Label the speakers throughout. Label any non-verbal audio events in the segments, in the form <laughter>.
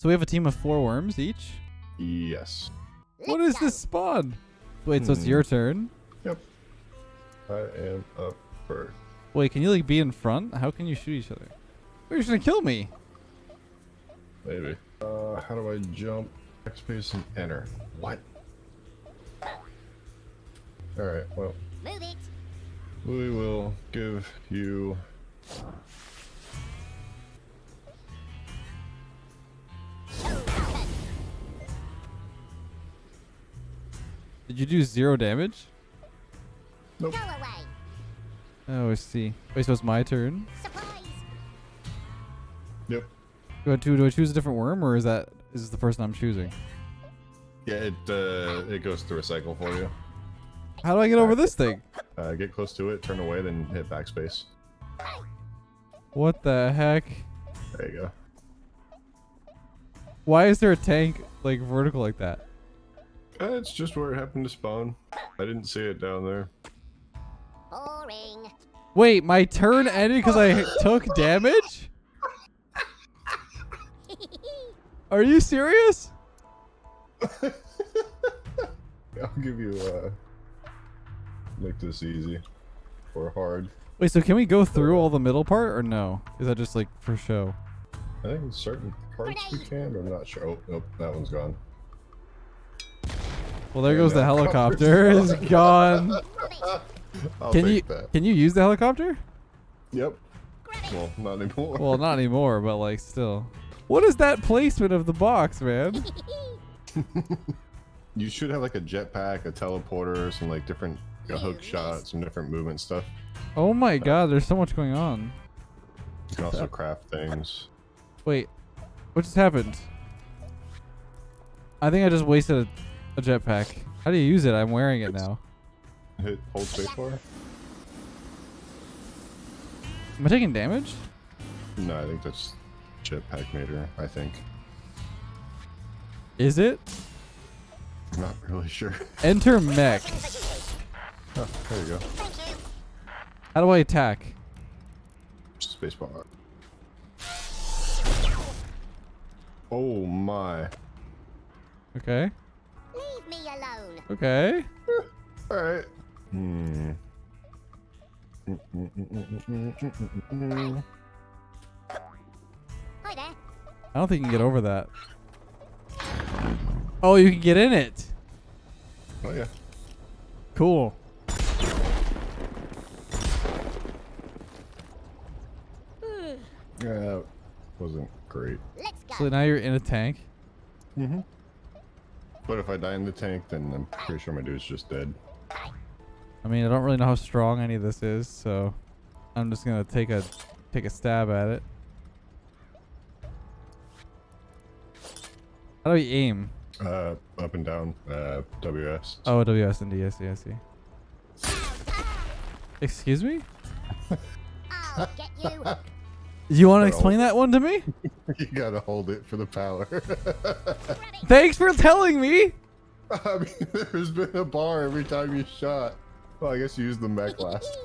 Speaker 1: So we have a team of four worms each.
Speaker 2: Yes.
Speaker 1: What is this spawn? Wait, so it's your turn. Yep.
Speaker 2: I am up first.
Speaker 1: Wait, can you like be in front? How can you shoot each other? You're just gonna kill me.
Speaker 2: Maybe. Uh, how do I jump? Backspace and enter. What? Alright, well,
Speaker 3: Move it.
Speaker 2: we will give you...
Speaker 1: Did you do zero damage?
Speaker 2: Nope.
Speaker 3: Go away.
Speaker 1: Oh, I see. Wait, so it's my turn.
Speaker 3: Surprise.
Speaker 2: Yep.
Speaker 1: Do I, do, do I choose a different worm, or is that is this the person I'm choosing?
Speaker 2: Yeah, it uh, it goes through a cycle for you.
Speaker 1: How do I get over this thing?
Speaker 2: Uh, get close to it, turn away, then hit backspace.
Speaker 1: What the heck?
Speaker 2: There you go.
Speaker 1: Why is there a tank like vertical like that?
Speaker 2: Uh, it's just where it happened to spawn. I didn't see it down there.
Speaker 3: Boring.
Speaker 1: Wait, my turn ended because I took damage? <laughs> Are you serious? <laughs>
Speaker 2: I'll give you uh make this easy or hard.
Speaker 1: Wait, so can we go through all the middle part or no? Is that just like for show?
Speaker 2: I think certain parts we can, but I'm not sure. Oh, nope, that one's gone.
Speaker 1: Well, there goes the helicopter. <laughs> It's gone.
Speaker 2: I'll
Speaker 1: Can you
Speaker 2: that.
Speaker 1: can you use the helicopter?
Speaker 2: Yep. Well, not anymore.
Speaker 1: Well, not <laughs> anymore, but like still. What is that placement of the box, man? <laughs>
Speaker 2: you should have like a jetpack, a teleporter, some like different a hook shot, some different movement stuff.
Speaker 1: Oh my uh, god, there's so much going on.
Speaker 2: You can also craft things.
Speaker 1: Wait, what just happened? I think I just wasted a, a jetpack. How do you use it? I'm wearing it now.
Speaker 2: Hit hold spacebar.
Speaker 1: Am I taking damage?
Speaker 2: No, I think that's jetpack meter. I think.
Speaker 1: Is it?
Speaker 2: I'm not really sure. <laughs>
Speaker 1: Enter mech.
Speaker 2: oh, there you go.
Speaker 1: How do I attack?
Speaker 2: Spacebar. Oh my.
Speaker 1: Okay.
Speaker 3: Leave me alone.
Speaker 1: Okay.
Speaker 2: All right. Hmm.
Speaker 1: I don't think you can get over that. Oh, you can get in it.
Speaker 2: Oh yeah.
Speaker 1: Cool.
Speaker 2: Yeah, that wasn't great.
Speaker 3: Let's go.
Speaker 1: So now you're in a tank.
Speaker 2: Mm-hmm. But if I die in the tank, then I'm pretty sure my dude's just dead.
Speaker 1: I mean, I don't really know how strong any of this is, so I'm just gonna take a take a stab at it. How do we aim?
Speaker 2: Uh, up and down. Uh, WS.
Speaker 1: Oh, WS and DS, I see. Excuse me?
Speaker 3: I'll get you. <laughs>
Speaker 1: You want to explain that one to me? <laughs>
Speaker 2: you gotta hold it for the power. <laughs>
Speaker 1: Thanks for telling me.
Speaker 2: I mean, <laughs> there's been a bar every time you shot. Well, I guess you used the mech last.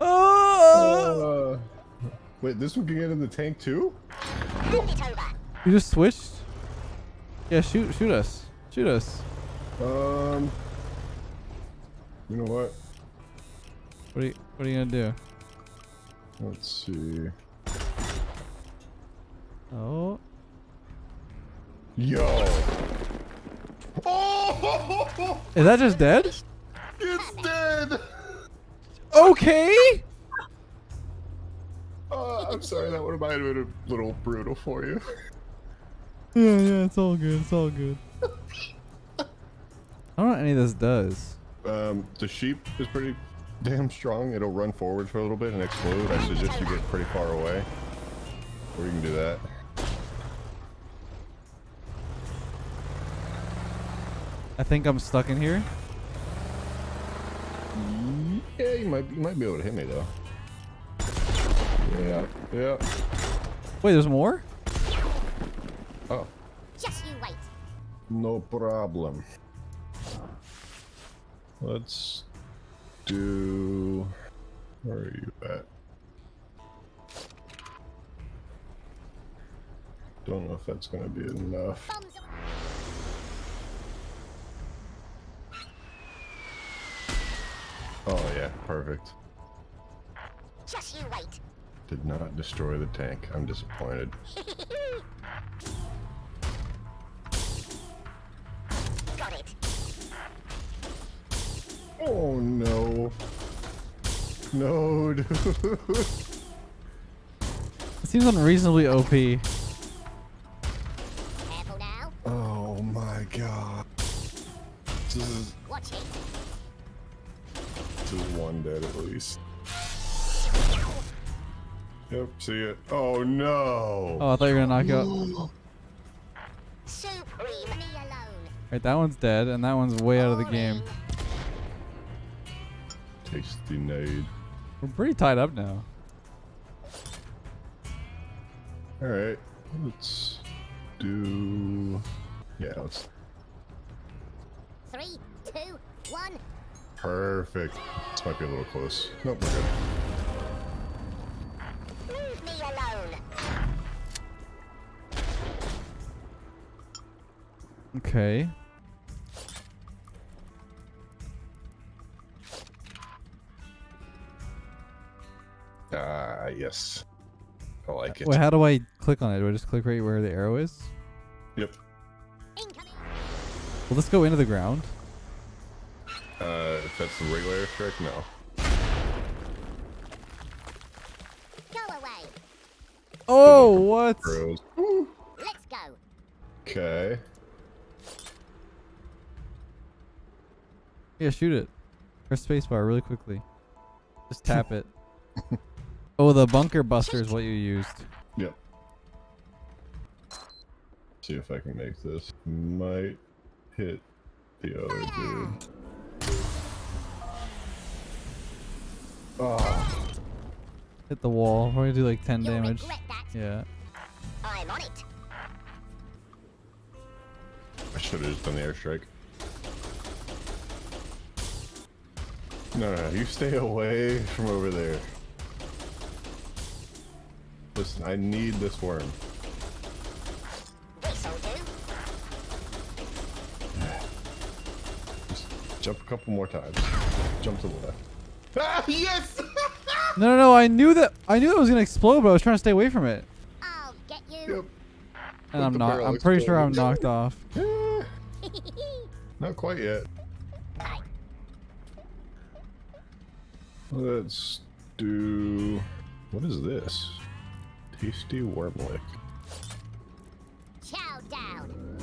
Speaker 1: Oh!
Speaker 2: Uh, wait, this one can get in the tank too?
Speaker 3: Hand it over.
Speaker 1: You just switched? Yeah, shoot, shoot us, shoot us.
Speaker 2: Um, you know what?
Speaker 1: What are you, what are you gonna do?
Speaker 2: Let's see.
Speaker 1: Oh,
Speaker 2: Yo! Oh!
Speaker 1: is that just dead?
Speaker 2: It's dead!
Speaker 1: Okay.
Speaker 2: Uh, I'm sorry, that one might have been a little brutal for you.
Speaker 1: Yeah, yeah, it's all good. It's all good. I don't know what any of this does.
Speaker 2: Um, the sheep is pretty damn strong. It'll run forward for a little bit and explode. I suggest you get pretty far away. Or you can do that.
Speaker 1: I think I'm stuck in here.
Speaker 2: Yeah, you might you might be able to hit me though. Yeah, yeah.
Speaker 1: Wait, there's more?
Speaker 2: Oh,
Speaker 3: Just you wait.
Speaker 2: no problem. Let's do. Where are you at? Don't know if that's gonna be enough. Oh yeah, perfect.
Speaker 3: Just you wait.
Speaker 2: Did not destroy the tank. I'm disappointed. <laughs> Oh no. No, dude.
Speaker 1: It seems unreasonably OP.
Speaker 3: Careful now.
Speaker 2: Oh my god. This is,
Speaker 3: Watch it.
Speaker 2: this is one dead at least. Yep, see it. Oh no.
Speaker 1: Oh, I thought you were gonna knock out.
Speaker 3: Supreme. Me alone.
Speaker 1: Right, that one's dead, and that one's way out of the game.
Speaker 3: Boring.
Speaker 2: Tasty nade.
Speaker 1: We're pretty tied up now.
Speaker 2: Alright, let's do. Yeah, let's.
Speaker 3: Three, two, one.
Speaker 2: Perfect. This might be a little close. Nope, we're good.
Speaker 3: Leave me alone.
Speaker 1: Okay.
Speaker 2: Ah, yes. I like it.
Speaker 1: Wait, how do I click on it? Do I just click right where the arrow is?
Speaker 2: Yep.
Speaker 3: Incoming.
Speaker 1: Will this go into the ground?
Speaker 2: Uh, if that's the regular trick, no.
Speaker 3: Go away.
Speaker 1: Oh, what?
Speaker 2: Bros.
Speaker 3: Let's go.
Speaker 2: Okay.
Speaker 1: Yeah, shoot it. Press spacebar really quickly. Just tap <laughs> it. Oh, the bunker buster is what you used.
Speaker 2: Yep. See if I can make this. Might hit the other dude. Oh,
Speaker 1: Hit the wall. We're gonna do like 10
Speaker 3: You'll
Speaker 1: damage. Yeah.
Speaker 3: I'm on it.
Speaker 2: I should have just done the airstrike. No, no, no, you stay away from over there. Listen, I need this worm. <sighs> Just jump a couple more times. Jump to the left. Ah, yes! <laughs>
Speaker 1: No, no, no. I knew that. I knew it was gonna explode, but I was trying to stay away from it.
Speaker 3: I'll get you.
Speaker 2: yep.
Speaker 1: And
Speaker 2: But
Speaker 1: I'm not. I'm pretty sure I'm knocked <laughs> off. <laughs>
Speaker 2: Not quite yet. Let's do. What is this? Tasty worm lick.
Speaker 3: Chow down.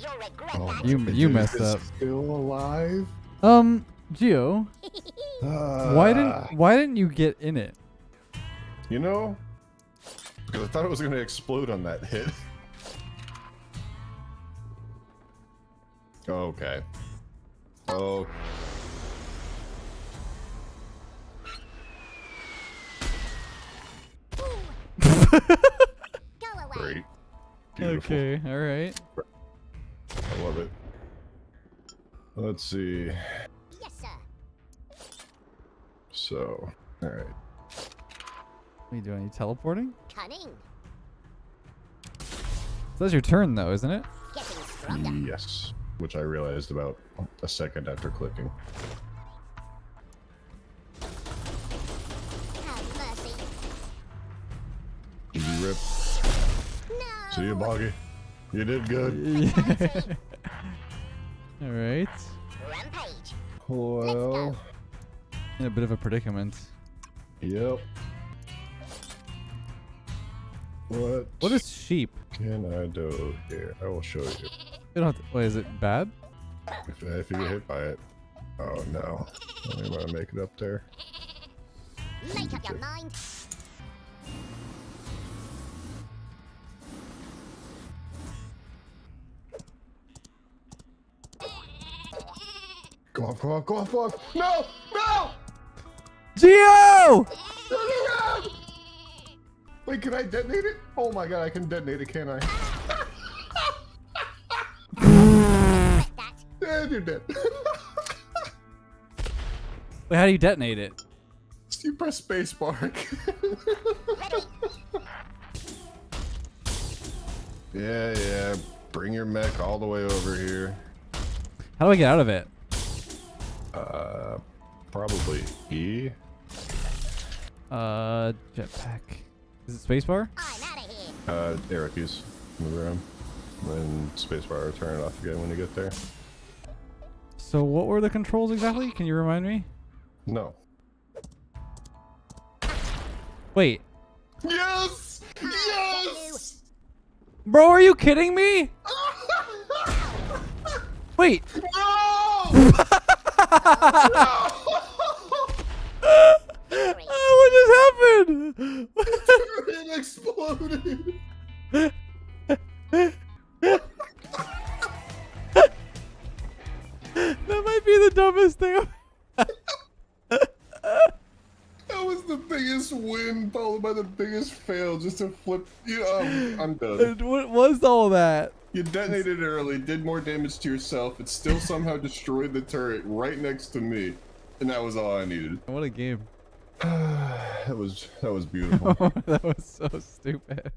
Speaker 3: You'll regret that.
Speaker 1: You you messed
Speaker 2: it's
Speaker 1: up.
Speaker 2: Still alive?
Speaker 1: Um, Geo, <laughs> why
Speaker 2: Ah,
Speaker 1: didn't why didn't you get in it?
Speaker 2: You know? Because I thought it was going to explode on that hit. <laughs> okay. Oh, Beautiful.
Speaker 1: Okay, all right.
Speaker 2: I love it. Let's see.
Speaker 3: Yes, sir.
Speaker 2: So, alright.
Speaker 1: What are you doing? you teleporting?
Speaker 3: Cunning.
Speaker 1: So that's your turn, though, isn't it?
Speaker 2: Yes. Which I realized about a second after clicking. See you, Boggy. You did good. <laughs>
Speaker 1: all right.
Speaker 3: Rampage.
Speaker 2: Well,
Speaker 1: In a bit of a predicament.
Speaker 2: yep. What?
Speaker 1: What is sheep?
Speaker 2: Can I do here? I will show you.
Speaker 1: You don't to, wait, is it bad?
Speaker 2: If, if you get hit by it. Oh no. I don't even want to make it up there.
Speaker 3: Make up your mind.
Speaker 2: Go off, go off, go off, go off. No! No!
Speaker 1: Geo!
Speaker 2: Wait, can I detonate it? Oh my god, I can detonate it, can I? <laughs>
Speaker 3: Regret.
Speaker 2: Yeah, you're dead.
Speaker 1: Wait, how do you detonate it?
Speaker 2: You press space bar. <laughs> Yeah, yeah. Bring your mech all the way over here.
Speaker 1: How do I get out of it?
Speaker 2: Uh, probably E.
Speaker 1: Uh, jetpack. Is it spacebar?
Speaker 3: I'm out of here.
Speaker 2: Uh, arrow keys. Move around. Then space bar. Turn it off again when you get there.
Speaker 1: So what were the controls exactly? Can you remind me?
Speaker 2: No.
Speaker 1: Wait,
Speaker 2: Yes! Yes!
Speaker 1: bro, are you kidding me? <laughs> Wait,
Speaker 2: No! <laughs>
Speaker 3: Three.
Speaker 1: what just happened?
Speaker 2: it exploded.
Speaker 1: that might be the dumbest thing.
Speaker 2: That was the biggest win, followed by the biggest fail, just to flip. You, um, I'm done.
Speaker 1: what was all that?
Speaker 2: You detonated early, did more damage to yourself. It still somehow destroyed the turret right next to me, and that was all I needed. <sighs>
Speaker 1: What a game. <sighs>
Speaker 2: that was that was <laughs> beautiful.
Speaker 1: that was so stupid.